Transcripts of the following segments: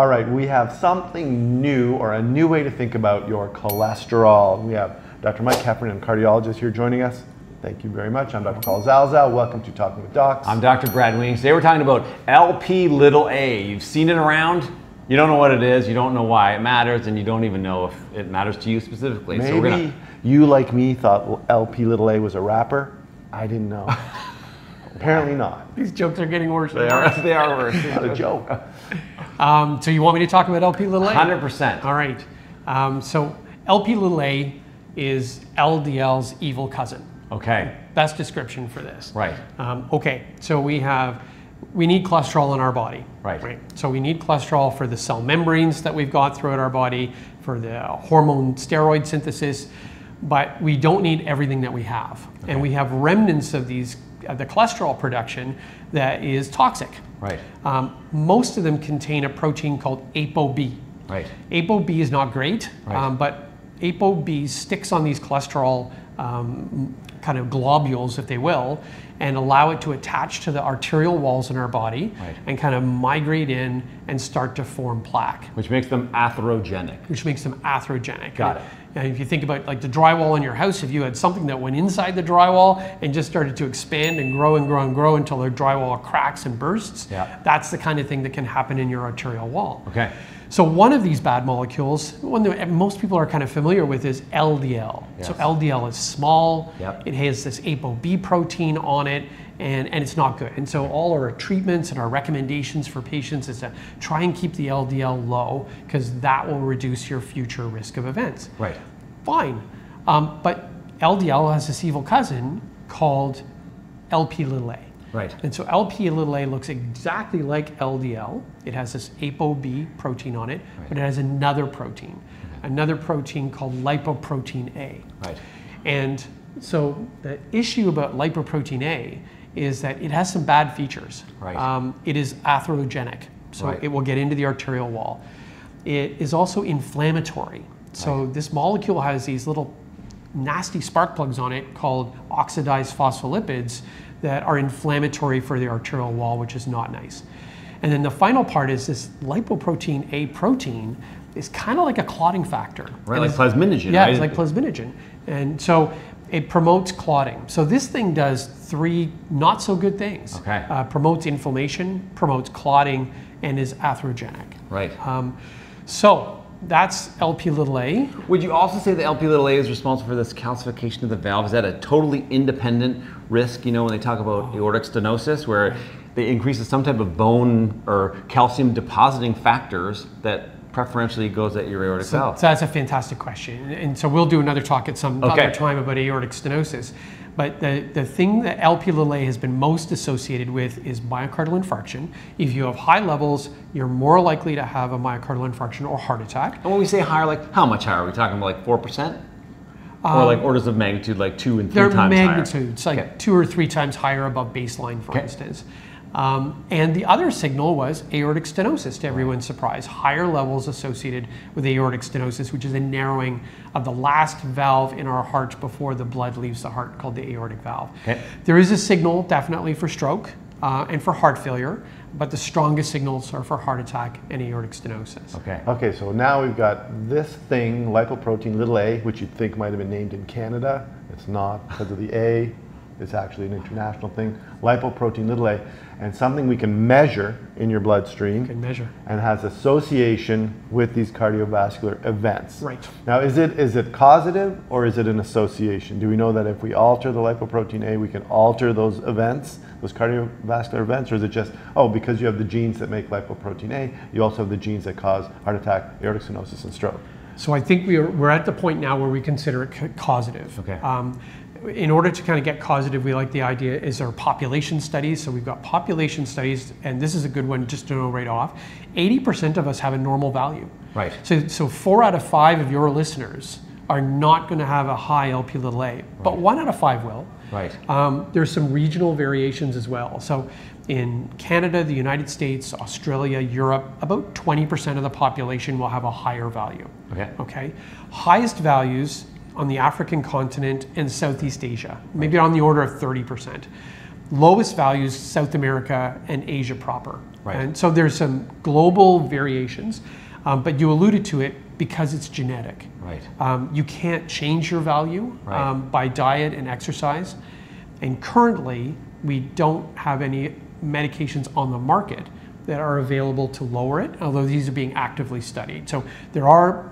All right, we have something new or a new way to think about your cholesterol. We have Dr. Mike Heffernan, a cardiologist, here joining us. Thank you very much. I'm Dr. Paul Zalzal. Welcome to Talking with Docs. I'm Dr. Brad Wing. Today we're talking about LP little a. You've seen it around. You don't know what it is. You don't know why it matters, and you don't even know if it matters to you specifically. Maybe so we're gonna, you, like me, thought LP little a was a rapper. I didn't know. Apparently not. These jokes are getting worse. they are. They are worse. It's Not a joke. Um, so you want me to talk about LP little a? Hundred percent. All right. Um, so LP little a is LDL's evil cousin. Okay. Best description for this. Right. Um, okay. So we have we need cholesterol in our body. Right. Right. So we need cholesterol for the cell membranes that we've got throughout our body, for the hormone steroid synthesis, but we don't need everything that we have. And we have remnants of these of the cholesterol production that is toxic. Right. Um, most of them contain a protein called ApoB. Right. ApoB is not great, Right. um, but ApoB sticks on these cholesterol um, kind of globules, if they will, and allow it to attach to the arterial walls in our body Right. and kind of migrate in and start to form plaque, Which makes them atherogenic. which makes them atherogenic. Got it. If you think about like the drywall in your house, if you had something that went inside the drywall and just started to expand and grow and grow and grow until the drywall cracks and bursts, Yeah. that's the kind of thing that can happen in your arterial wall. Okay. So one of these bad molecules, one that most people are kind of familiar with, is LDL. So LDL is small. Yep. It has this ApoB protein on it, and, and it's not good. And so all our treatments and our recommendations for patients is to try and keep the LDL low because that will reduce your future risk of events. Right. Fine, um, but LDL has this evil cousin called LP little a. Right. And so LP little a looks exactly like LDL. It has this ApoB protein on it, but it has another protein, another protein called lipoprotein A. Right. And so the issue about lipoprotein A is that it has some bad features. Right. Um, it is atherogenic, so Right. it will get into the arterial wall. It is also inflammatory. So this molecule has these little nasty spark plugs on it called oxidized phospholipids that are inflammatory for the arterial wall, which is not nice. And then the final part is this lipoprotein A protein is kind of like a clotting factor. Right. And Like plasminogen. yeah, right? it's like plasminogen. And so it promotes clotting. So this thing does three not so good things. Okay. Uh, promotes inflammation, promotes clotting, and is atherogenic. Right. Um, so that's LP little a. Would you also say that LP little a is responsible for this calcification of the valve? Is that a totally independent risk? You know, when they talk about aortic stenosis, where they increases some type of bone or calcium depositing factors that preferentially goes at your aortic So, valve. so that's a fantastic question. And so we'll do another talk at some Okay. other time about aortic stenosis. But the, the thing that LP little a has been most associated with is myocardial infarction. If you have high levels, you're more likely to have a myocardial infarction or heart attack. and when we say higher, like how much higher? Are we talking about like four percent, or um, like orders of magnitude, like two and three times higher? magnitudes, like Okay. two or three times higher above baseline, for Okay. instance. Um, and the other signal was aortic stenosis, to everyone's surprise. Higher levels associated with aortic stenosis, which is a narrowing of the last valve in our heart before the blood leaves the heart, called the aortic valve. Okay. There is a signal definitely for stroke uh, and for heart failure, but the strongest signals are for heart attack and aortic stenosis. Okay. Okay, so now we've got this thing, lipoprotein little a, which you'd think might have been named in Canada. It's not because of the A. It's actually an international thing. Lipoprotein little a, and something we can measure in your bloodstream Can measure. and has association with these cardiovascular events. Right. Now, is it is it causative or is it an association? Do we know that if we alter the lipoprotein A, we can alter those events, those cardiovascular events, or is it just oh because you have the genes that make lipoprotein A, you also have the genes that cause heart attack, aortic stenosis, and stroke? So I think we are, we're at the point now where we consider it causative. Okay. Um, in order to kind of get causative, we like the idea is there population studies. So we've got population studies, and this is a good one just to know right off. 80% of us have a normal value. Right. So, so four out of five of your listeners are not going to have a high LP little a, but one out of five will. Right. Um, there's some regional variations as well. So in Canada, the United States, Australia, Europe, about 20% of the population will have a higher value. Okay. Okay. Highest values on the African continent and Southeast Asia, maybe on the order of 30%. lowest values South America and Asia proper. Right. And so there's some global variations, um, but you alluded to it because it's genetic. Right. Um, you can't change your value Right. um, by diet and exercise. And currently, we don't have any medications on the market that are available to lower it, although these are being actively studied. So there are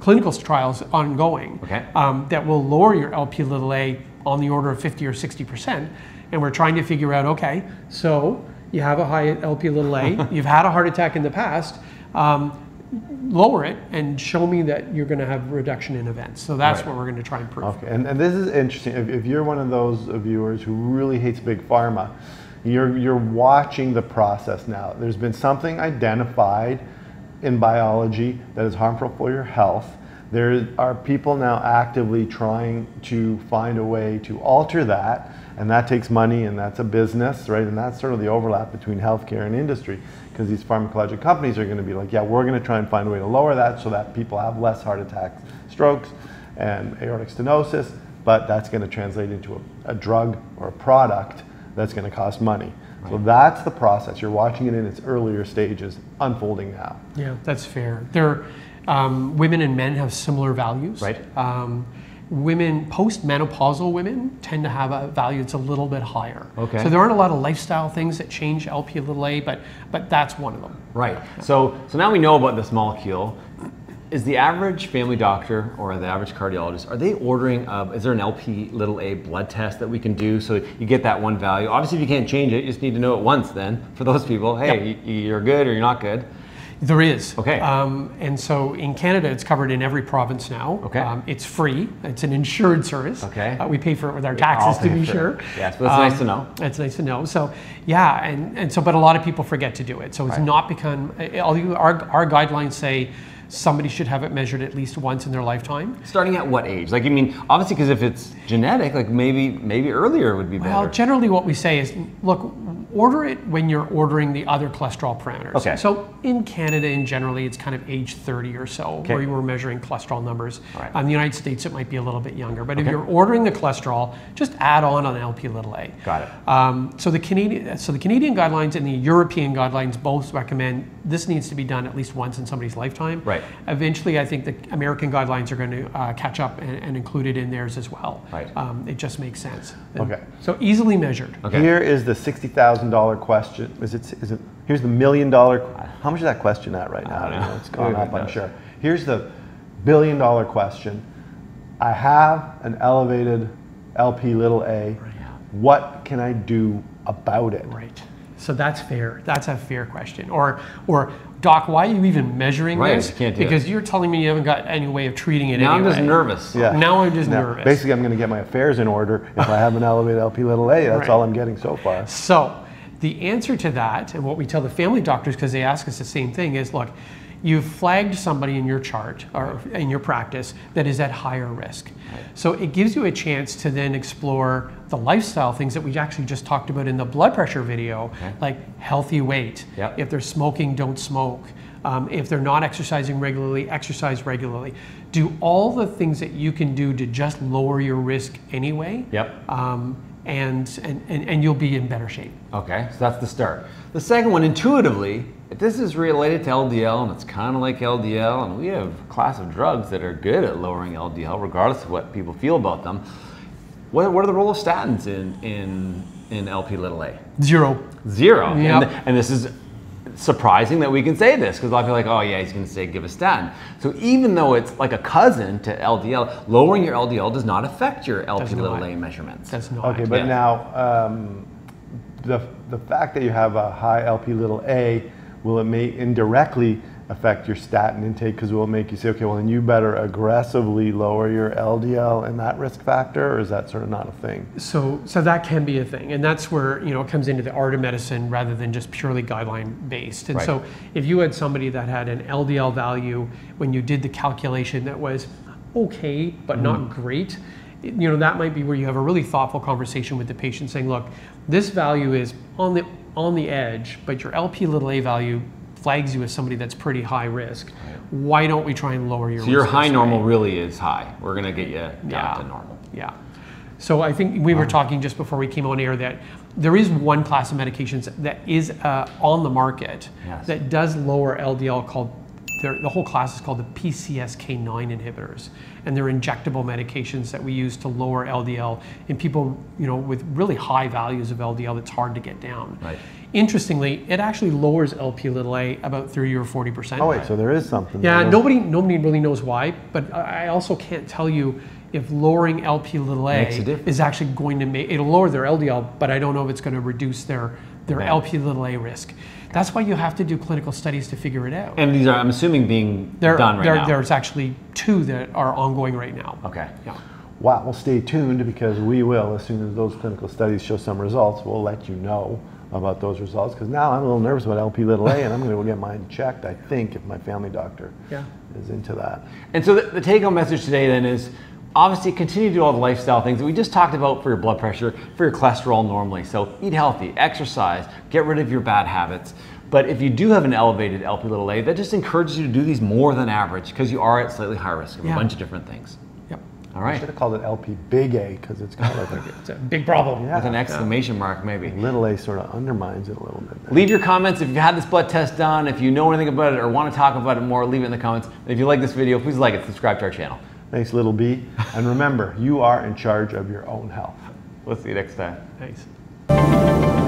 clinical trials ongoing Okay. um, that will lower your LP little a on the order of 50 or 60 percent. And we're trying to figure out, okay, so you have a high LP little a, you've had a heart attack in the past, um, lower it and show me that you're going to have reduction in events. So that's Right. what we're going to try and prove. Okay, and, and this is interesting. If, if you're one of those viewers who really hates big pharma, you're, you're watching the process now. There's been something identified in biology that is harmful for your health. There are people now actively trying to find a way to alter that, and that takes money and that's a business, right? And that's sort of the overlap between healthcare and industry because these pharmacologic companies are going to be like, yeah, we're going to try and find a way to lower that so that people have less heart attacks, strokes, and aortic stenosis, but that's going to translate into a, a drug or a product that's going to cost money. So that's the process. You're watching it in its earlier stages unfolding now. Yeah, that's fair. There, um, women and men have similar values. Right. Um, women, post-menopausal women, tend to have a value that's a little bit higher. Okay. So there aren't a lot of lifestyle things that change LP little a, but but that's one of them. Right. So so now we know about this molecule. Is the average family doctor or the average cardiologist are they ordering? Uh, is there an LP little a blood test that we can do so you get that one value? Obviously, if you can't change it, you just need to know it once. Then for those people, hey, y- you're good or you're not good. There is. Okay. Um, and so in Canada, it's covered in every province now. Okay. Um, it's free. It's an insured service. Okay. Uh, we pay for it with our taxes to be sure. Yes, but it's nice to know. It's nice to know. So yeah, and, and so but a lot of people forget to do it. So it's Right. not become. uh, All you, our our guidelines say somebody should have it measured at least once in their lifetime. Starting at what age? Like, I mean, obviously, because if it's genetic, like maybe maybe earlier would be better. Well, generally, what we say is, look, order it when you're ordering the other cholesterol parameters. Okay. So in Canada, in generally, it's kind of age 30 or so, Okay. where you were measuring cholesterol numbers. All right. Um, the United States, it might be a little bit younger, but if you're ordering the cholesterol, just add on an LP little a. Got it. Um, so the Canadian, so the Canadian guidelines and the European guidelines both recommend this needs to be done at least once in somebody's lifetime. Right. Eventually, I think the American guidelines are going to uh, catch up and, and include it in theirs as well. Right. Um, it just makes sense. And Okay. So easily measured. Okay. Here is the sixty thousand dollar question. Is it? Is it? Here's the million dollar. How much is that question at right now? I don't know. It's gone Who up, I'm sure. Here's the billion dollar question. I have an elevated LP little a. Right. What can I do about it? Right. So that's fair. That's a fair question. Or, or doc, why are you even measuring Right, this? you can't do because you're telling me you haven't got any way of treating it now I'm just nervous. Yeah. Now I'm just Now, nervous. Basically, I'm going to get my affairs in order if I have an elevated LP little a. That's Right. all I'm getting so far. So the answer to that, and what we tell the family doctors, because they ask us the same thing, is look, you've flagged somebody in your chart or in your practice that is at higher risk. So it gives you a chance to then explore the lifestyle things that we actually just talked about in the blood pressure video, like healthy weight. Yep. If they're smoking, don't smoke. Um, if they're not exercising regularly, exercise regularly. Do all the things that you can do to just lower your risk anyway. Yep. Um, and, and, and, and you'll be in better shape. Okay, so that's the start. The second one, intuitively, if this is related to LDL and it's kind of like LDL, and we have a class of drugs that are good at lowering LDL, regardless of what people feel about them, what, what are the role of statins in, in, in LP little a? Zero. Zero. Yep. And, and this is surprising that we can say this because a lot of people are like, oh yeah, he's going to say give a statin. So even though it's like a cousin to LDL, lowering your LDL does not affect your LP Does little a measurements. That's not. Okay, but Yeah. now um, the the fact that you have a high LP little a will it may indirectly affect your statin intake because it will make you say, okay, well then you better aggressively lower your LDL and that risk factor, or is that sort of not a thing? So, so that can be a thing, and that's where you know it comes into the art of medicine rather than just purely guideline based. And Right. so, if you had somebody that had an LDL value when you did the calculation that was okay but mm-hmm. not great, you know that might be where you have a really thoughtful conversation with the patient, saying, "Look, this value is on the on the edge, but your LP little a value flags you as somebody that's pretty high risk. Why don't we try and lower your So your high normal way?" really is high. We're going to get you down Yeah. to normal. Yeah. So I think we were talking just before we came on air that there is one class of medications that is uh, on the market Yes. that does lower LDL called the whole class is called the PCSK9 inhibitors, and they're injectable medications that we use to lower LDL in people, you know, with really high values of LDL that's hard to get down. Right. Interestingly, it actually lowers LP little a about 30 or 40 percent. Oh wait, so there is something. Yeah, there. nobody nobody really knows why, but I also can't tell you if lowering LP little a a is actually going to make it'll lower their LDL, but I don't know if it's going to reduce their their. LP little a risk. That's why you have to do clinical studies to figure it out. And these are, I'm assuming, being There, done right there, now. there's actually two that are ongoing right now. okay. Yeah. Wow, well, stay tuned because we will, as soon as those clinical studies show some results, we'll let you know about those results. Because now I'm a little nervous about LP little a, and I'm going to go get mine checked. I think if my family doctor Yeah. is into that. And so the, the take home message today then is obviously continue to do all the lifestyle things that we just talked about for your blood pressure, for your cholesterol normally. So eat healthy, exercise, get rid of your bad habits. But if you do have an elevated LP little a, that just encourages you to do these more than average because you are at slightly higher risk of Yeah. a bunch of different things. Yep. All I should have called it LP big A because it's kind of like It's a big problem. Yeah. With an exclamation mark, maybe. little a sort of undermines it a little bit. Leave your comments if you've had this blood test done, if you know anything about it or want to talk about it more, leave it in the comments. And if you like this video, please like it, subscribe to our channel. Thanks, little B. And remember, you are in charge of your own health. We'll see you next time. Thanks.